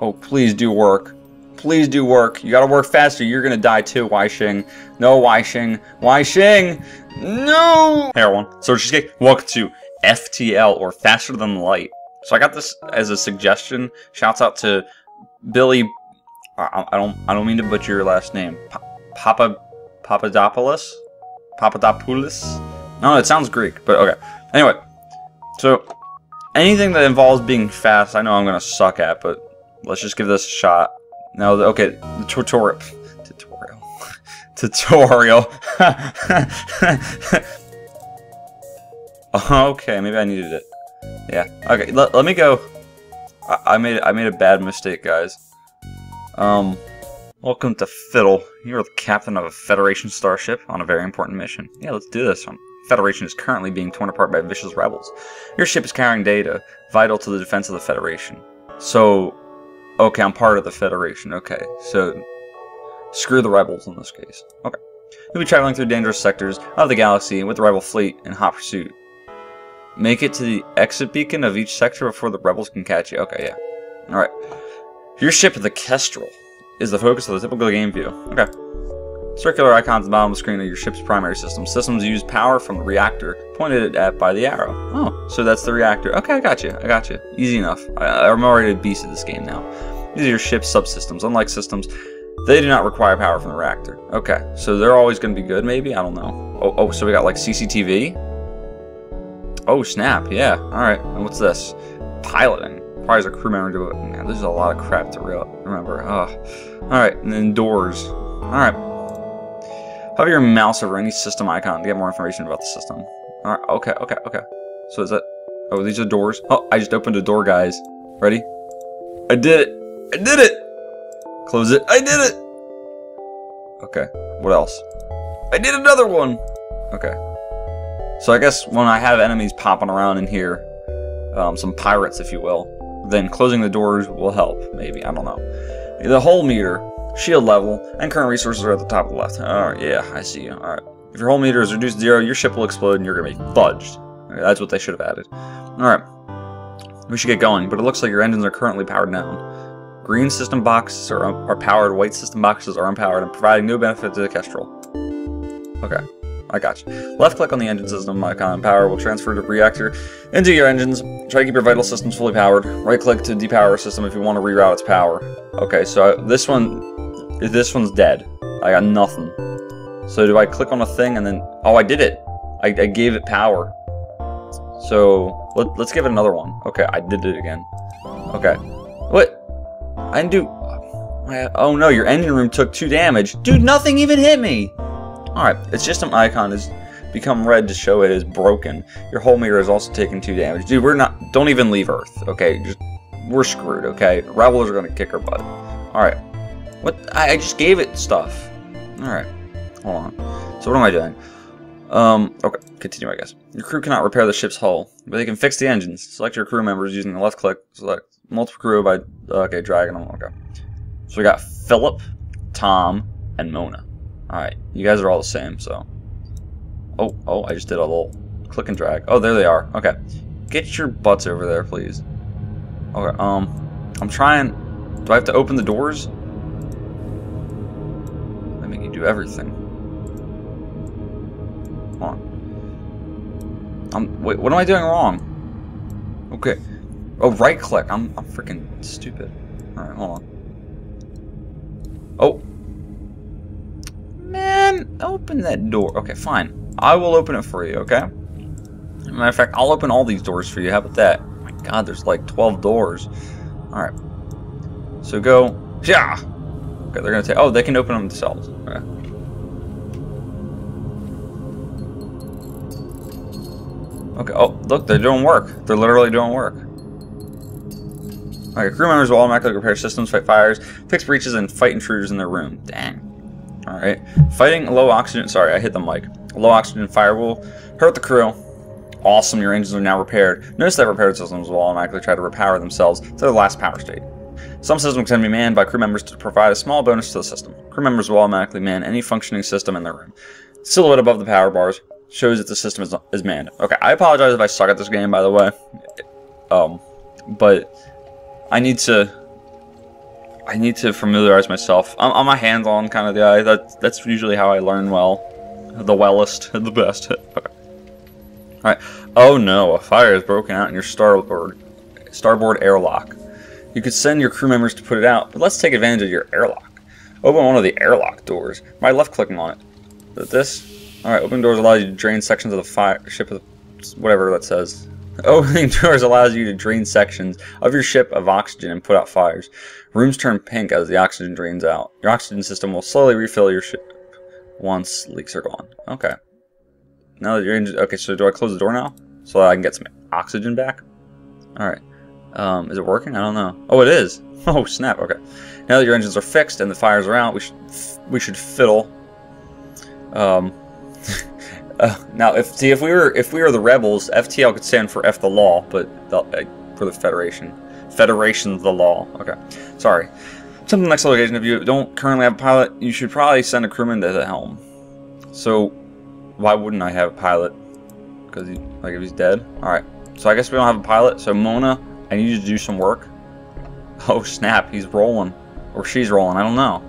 Oh, please do work. Please do work. You gotta work faster. You're gonna die too, Wai Shing. No, Wai Shing. Wai Shing! No! Hey everyone. So just get welcome to FTL or Faster Than Light. So I got this as a suggestion. Shouts out to Billy. I, I don't. I don't mean to butcher your last name. Pa Papa Papadopoulos. Papadopoulos. No, it sounds Greek, but okay. Anyway, so anything that involves being fast, I know I'm gonna suck at, but let's just give this a shot. No, okay, the tutorial. Tutorial. tutorial. okay, maybe I needed it. Yeah. Okay, let, let me go. I, I made I made a bad mistake, guys. Um, welcome to Fiddle. You're the captain of a Federation starship on a very important mission. Yeah, let's do this. One. Federation is currently being torn apart by vicious rebels. Your ship is carrying data vital to the defense of the Federation. So, okay, I'm part of the Federation. Okay, so screw the rebels in this case. Okay. You'll be traveling through dangerous sectors of the galaxy with the rebel fleet in hot pursuit. Make it to the exit beacon of each sector before the rebels can catch you. Okay, yeah. Alright. Your ship, the Kestrel, is the focus of the typical game view. Okay. Circular icons at the bottom of the screen are your ship's primary system. Systems use power from the reactor pointed at by the arrow. Oh, so that's the reactor. Okay, I got you. I got you. Easy enough. I, I'm already a beast at this game now. These are your ship's subsystems. Unlike systems, they do not require power from the reactor. Okay, so they're always going to be good, maybe? I don't know. Oh, oh, so we got like CCTV? Oh, snap. Yeah. All right. And what's this? Piloting. Requires a crew member to it. Man, this is a lot of crap to remember. Oh. All right. And then doors. All right. Hover your mouse over any system icon to get more information about the system. All right. Okay. Okay. Okay. So is that? Oh, these are doors. Oh, I just opened a door, guys. Ready? I did it. I did it. Close it. I did it. Okay. What else? I did another one. Okay. So I guess when I have enemies popping around in here, um, some pirates, if you will, then closing the doors will help, maybe. I don't know. The hull meter, shield level, and current resources are at the top of the left. Alright, yeah, I see you. Alright. If your hull meter is reduced to zero, your ship will explode and you're to be fudged. That's what they should have added. Alright. We should get going, but it looks like your engines are currently powered down. Green system boxes are, are powered, white system boxes are unpowered, and providing no benefit to the Kestrel. Okay. I got you. Left click on the engine system icon. Power will transfer the reactor into your engines. Try to keep your vital systems fully powered. Right click to depower a system if you want to reroute its power. Okay, so this one, this one's dead. I got nothing. So do I click on a thing and then, oh, I did it. I, I gave it power. So let, let's give it another one. Okay, I did it again. Okay. What? I didn't do, oh no, your engine room took two damage. Dude, nothing even hit me. Alright, its system icon has become red to show it is broken. Your whole mirror has also taken 2 damage. Dude, we're not... Don't even leave Earth, okay? Just, we're screwed, okay? Rebels are gonna kick our butt. Alright. What? I, I just gave it stuff. Alright. Hold on. So what am I doing? Um, okay, continue, I guess. Your crew cannot repair the ship's hull, but they can fix the engines. Select your crew members using the left click. Select multiple crew by... Okay, dragging them. Okay. So we got Philip, Tom, and Mona. Alright, you guys are all the same, so... Oh, oh, I just did a little click and drag. Oh, there they are. Okay. Get your butts over there, please. Okay, um... I'm trying... Do I have to open the doors? I make you do everything. Come on. I'm... Wait, what am I doing wrong? Okay. Oh, right click. I'm, I'm freaking stupid. Alright, hold on. Open that door. Okay, fine. I will open it for you, okay? matter of fact, I'll open all these doors for you. How about that? Oh my god, there's like 12 doors. Alright. So go. Yeah! Okay, they're gonna say, oh, they can open them themselves. Okay. Okay, oh, look, they're doing work. They're literally doing work. Okay, crew members will automatically repair systems, fight fires, fix breaches, and fight intruders in their room. Dang. Alright. Fighting low oxygen. Sorry, I hit the mic. Low oxygen fire will hurt the crew. Awesome, your engines are now repaired. Notice that repaired systems will automatically try to repower themselves to their last power state. Some systems can be manned by crew members to provide a small bonus to the system. Crew members will automatically man any functioning system in their room. Silhouette above the power bars shows that the system is, is manned. Okay, I apologize if I suck at this game, by the way. Um, but I need to I need to familiarize myself. I'm, I'm a hands-on kind of guy. That that's usually how I learn well, the wellest, the best. okay. All right. Oh no, a fire has broken out in your starboard starboard airlock. You could send your crew members to put it out, but let's take advantage of your airlock. Open one of the airlock doors by left-clicking on it. This. All right. Open doors allows you to drain sections of the fire ship of whatever that says. Opening doors allows you to drain sections of your ship of oxygen and put out fires. Rooms turn pink as the oxygen drains out. Your oxygen system will slowly refill your ship once leaks are gone. Okay. Now that you're in, okay, so do I close the door now so that I can get some oxygen back? All right. Um, is it working? I don't know. Oh, it is. Oh, snap. Okay. Now that your engines are fixed and the fires are out, we should we should fiddle. Um. Uh, now, if see if we were if we were the rebels, FTL could stand for F the law, but the, uh, for the Federation, Federation the law. Okay, sorry. Something next location. If you don't currently have a pilot, you should probably send a crewman to the helm. So, why wouldn't I have a pilot? Because he like if he's dead. All right. So I guess we don't have a pilot. So Mona, I need you to do some work. Oh snap, he's rolling, or she's rolling. I don't know.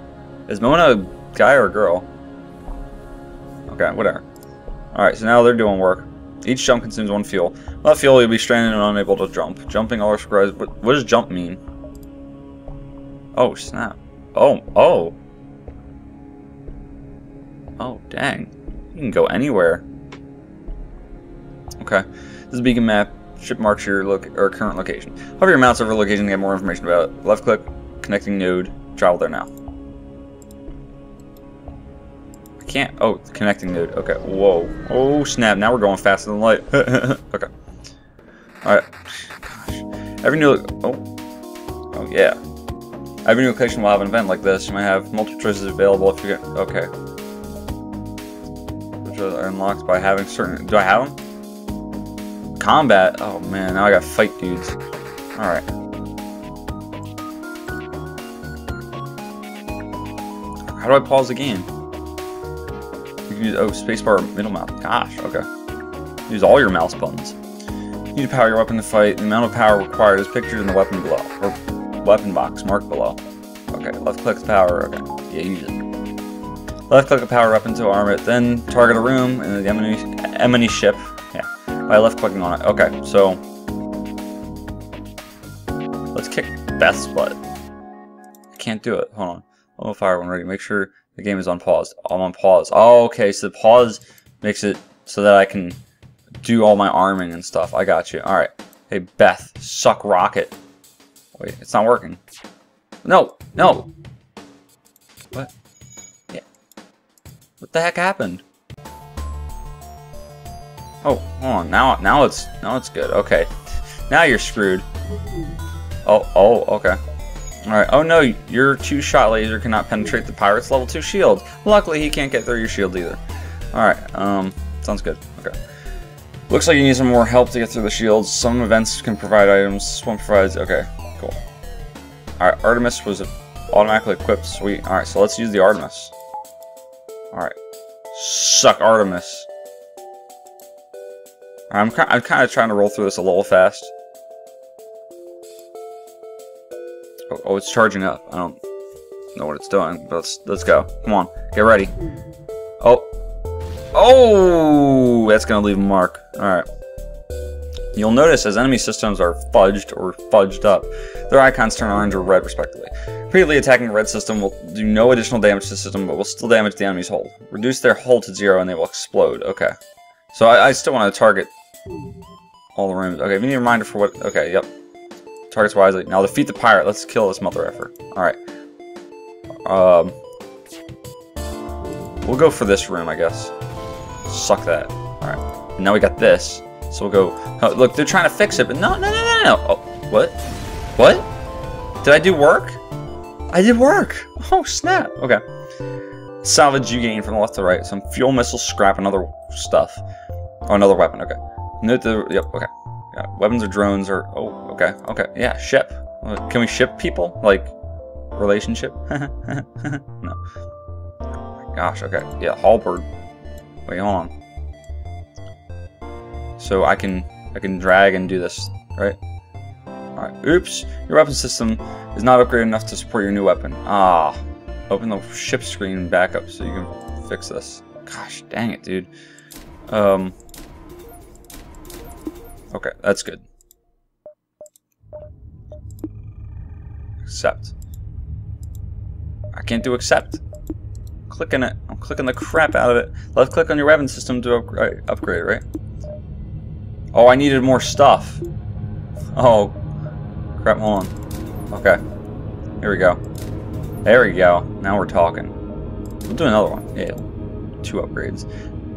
Is Mona a guy or a girl? Okay, whatever. Alright, so now they're doing work. Each jump consumes one fuel. Without fuel, you'll be stranded and unable to jump. Jumping all requires... What, what does jump mean? Oh, snap. Oh, oh. Oh, dang. You can go anywhere. Okay. This is beacon map. Ship marks your look or current location. Hover your mouse over location to get more information about it. Left click, connecting node, travel there now. Can't. Oh, connecting node. Okay. Whoa. Oh snap! Now we're going faster than light. okay. All right. Gosh. Every new. Oh. Oh yeah. Every new location will have an event like this. You might have multiple choices available if you get. Okay. Which are unlocked by having certain. Do I have them? Combat. Oh man, now I got fight dudes. All right. How do I pause the game? Use, oh, spacebar middle mouse. Gosh, okay. Use all your mouse buttons. You need to power your weapon to fight. The amount of power required is pictured in the weapon below, or weapon box marked below. Okay, left click the power, okay. Yeah, use it. Left click the power weapon to arm it, then target a room in the enemy, ship. Yeah, by left clicking on it. Okay, so let's kick Beth's butt. I can't do it. Hold on. I'll fire one ready. Make sure the game is on pause. I'm on pause. Oh, okay. So the pause makes it so that I can do all my arming and stuff. I got you. All right. Hey, Beth, suck rocket. Wait, it's not working. No, no. What? Yeah. What the heck happened? Oh, hold on. Now, now it's now it's good. Okay. Now you're screwed. Oh, oh, okay. Alright, oh no, your two-shot laser cannot penetrate the pirate's level 2 shield. Luckily, he can't get through your shield either. Alright, um, sounds good. Okay. Looks like you need some more help to get through the shields. Some events can provide items, one provides... Okay, cool. Alright, Artemis was automatically equipped, sweet. Alright, so let's use the Artemis. Alright. Suck Artemis. I'm, I'm kind of trying to roll through this a little fast. Oh, oh, it's charging up. I don't know what it's doing, but let's, let's go. Come on, get ready. Oh. Oh! That's to leave a mark. Alright. You'll notice as enemy systems are fudged or fudged up, their icons turn orange or red respectively. Repeatedly attacking a red system will do no additional damage to the system, but will still damage the enemy's hull. Reduce their hull to zero and they will explode. Okay. So I, I still want to target all the rooms. Okay, we need a reminder for what... Okay, yep. Targets wisely. Now defeat the pirate. Let's kill this mother effer. Alright. Um, we'll go for this room, I guess. Suck that. Alright. Now we got this. So we'll go... Oh, look, they're trying to fix it, but no, no, no, no, no. Oh, what? What? Did I do work? I did work. Oh, snap. Okay. Salvage you gain from left to right. Some fuel missiles, scrap, and other stuff. Oh, another weapon. Okay. Note the... Yep, okay. Yeah, weapons or drones or... Oh, okay, okay. Yeah, ship. Uh, can we ship people? Like, relationship? no. Oh my gosh, okay. Yeah, halberd. Wait, hold on. So I can I can drag and do this, right? Alright, oops. Your weapon system is not upgraded enough to support your new weapon. Ah. Open the ship screen back up so you can fix this. Gosh, dang it, dude. Um. Okay, that's good. Accept. I can't do accept. Clicking it. I'm clicking the crap out of it. Left click on your weapon system to upgrade, upgrade right? Oh, I needed more stuff. Oh, crap, hold on. Okay. Here we go. There we go. Now we're talking. We'll do another one. Yeah, two upgrades.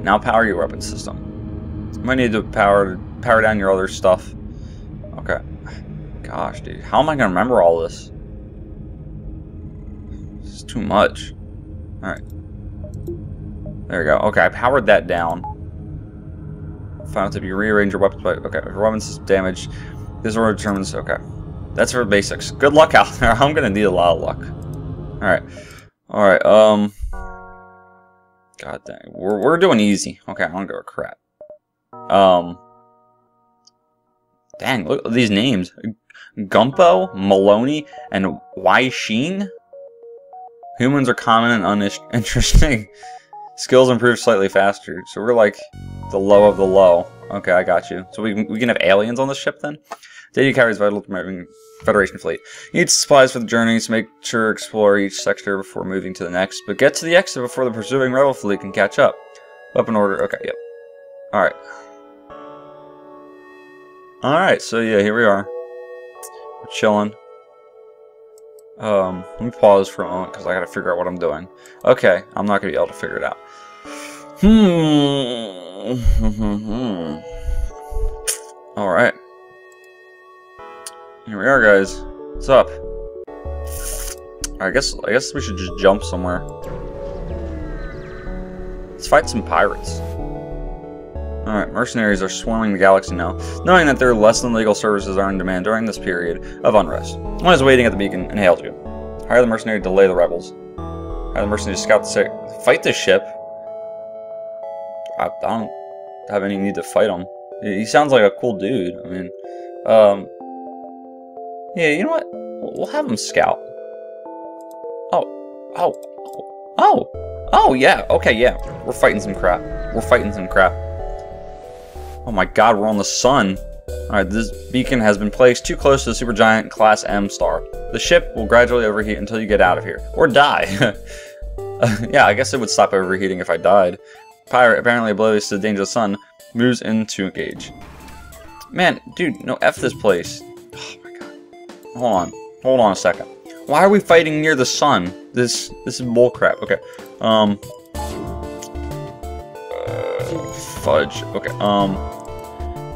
Now power your weapon system. You might need to power power down your other stuff. Okay. Gosh, dude. How am I going to remember all this? This is too much. Alright. There we go. Okay, I powered that down. Final tip, you rearrange your weapons. Okay, if your weapons is damaged, this order determines... Okay. That's for basics. Good luck out there. I'm going to need a lot of luck. Alright. Alright, um... God dang. We're, we're doing easy. Okay, I don't give a crap. Um... Dang, look at these names. Gumpo, Maloney, and Sheen. Humans are common and uninteresting. Skills improve slightly faster. So we're like the low of the low. Okay, I got you. So we, we can have aliens on the ship then? Data carries vital to Federation fleet. Need supplies for the journeys. Make sure explore each sector before moving to the next. But get to the exit before the pursuing rebel fleet can catch up. Weapon order. Okay, yep. Alright. Alright, so yeah, here we are. We're chilling. Um, let me pause for a moment because I gotta figure out what I'm doing. Okay, I'm not gonna be able to figure it out. Hmm. Alright. Here we are, guys. What's up? I guess I guess we should just jump somewhere. Let's fight some pirates. Alright, mercenaries are swarming the galaxy now, knowing that their less than legal services are in demand during this period of unrest. One is waiting at the beacon and hailed you. Hire the mercenary to delay the rebels. Hire the mercenary to scout the sick. Fight the ship? I, I don't have any need to fight him. He sounds like a cool dude. I mean, um, yeah, you know what? We'll have him scout. Oh, oh, oh, oh, yeah, okay, yeah. We're fighting some crap. We're fighting some crap. Oh my god, we're on the sun. Alright, this beacon has been placed too close to the supergiant Class M star. The ship will gradually overheat until you get out of here. Or die. yeah, I guess it would stop overheating if I died. Pirate, apparently oblivious to the danger of the sun, moves in to engage. Man, dude, no, F this place. Oh my god. Hold on. Hold on a second. Why are we fighting near the sun? This this is bullcrap. Okay. Um. Fudge. Okay. Um.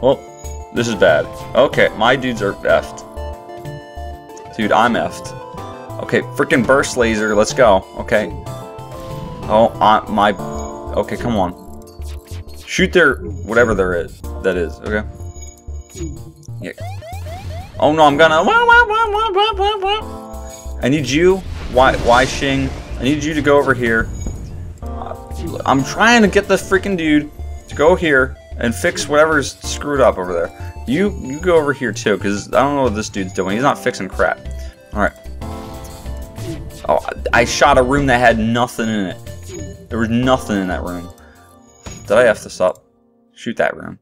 Well, this is bad. Okay, my dudes are effed. Dude, I'm effed. Okay, freaking burst laser, let's go. Okay. Oh, uh, my... Okay, come on. Shoot their... Whatever there is. That is, okay? Yeah. Oh no, I'm gonna... I need you. Why, why Shing? I need you to go over here. I'm trying to get the freaking dude to go here and fix whatever's screwed up over there. You you go over here too, because I don't know what this dude's doing. He's not fixing crap. Alright. Oh, I shot a room that had nothing in it. There was nothing in that room. Did I F this up? Shoot that room.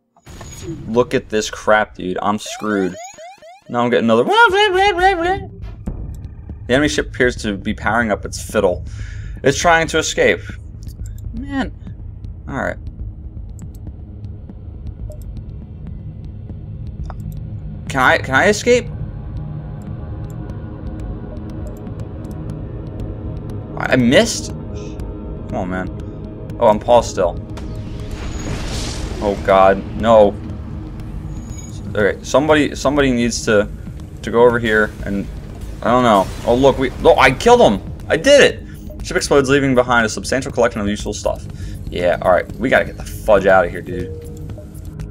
Look at this crap, dude. I'm screwed. Now I'm getting another... The enemy ship appears to be powering up its fiddle. It's trying to escape. Man. Alright. Can I can I escape? I missed? Come on, man. Oh, I'm paused still. Oh god, no. Okay, somebody somebody needs to to go over here and I don't know. Oh look, we oh I killed him! I did it! Ship explodes, leaving behind a substantial collection of useful stuff. Yeah, alright, we gotta get the fudge out of here, dude.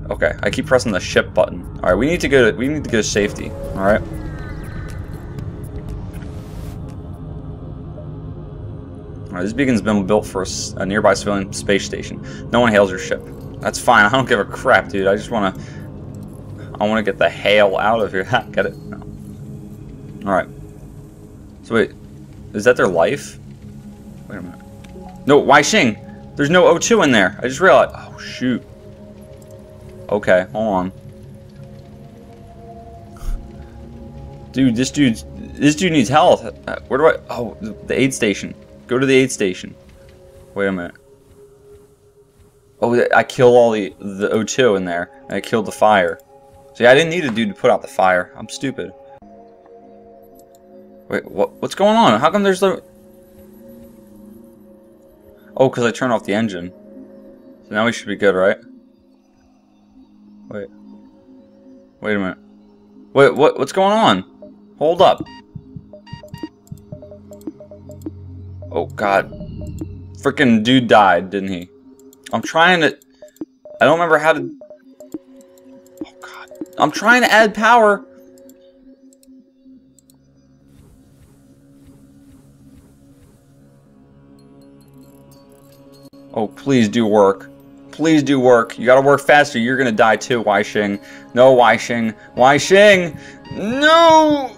Okay, I keep pressing the ship button. Alright, we need to go to, we need to go to safety. Alright. Alright, this beacon's been built for a, a, nearby civilian space station. No one hails your ship. That's fine, I don't give a crap, dude. I just wanna I wanna get the hail out of here. get it? No. Alright. So wait, is that their life? Wait a minute. No, Wai Xing. There's no O2 in there. I just realized. Oh shoot. Okay, hold on. Dude, this dude, this dude needs health. Uh, where do I? Oh, the aid station. Go to the aid station. Wait a minute. Oh, I killed all the the O2 in there. And I killed the fire. See, I didn't need a dude to put out the fire. I'm stupid. Wait, what? What's going on? How come there's the... Oh, because I turned off the engine. So now we should be good, right? Wait. Wait a minute. Wait, what? What's going on? Hold up. Oh, God. Freaking dude died, didn't he? I'm trying to... I don't remember how to... Oh, God. I'm trying to add power. Oh, please do work. Please do work. You gotta work faster. You're gonna die too, Wai Xing. No, Wai Xing. Wai Xing! No!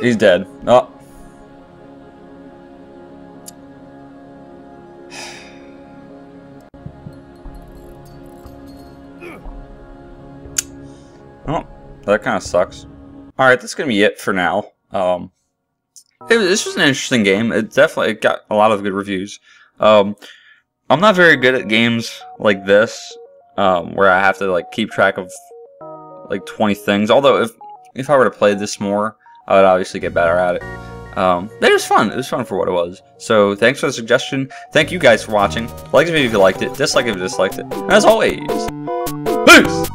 He's dead. Oh. Oh, that kind of sucks. Alright, that's gonna be it for now. Um, it, this was an interesting game. It definitely got a lot of good reviews. Um, I'm not very good at games like this, um, where I have to like keep track of like 20 things. Although if if I were to play this more, I would obviously get better at it. Um, it was fun. It was fun for what it was. So thanks for the suggestion. Thank you guys for watching. Like the video if you liked it. Dislike if you disliked it. And as always, peace.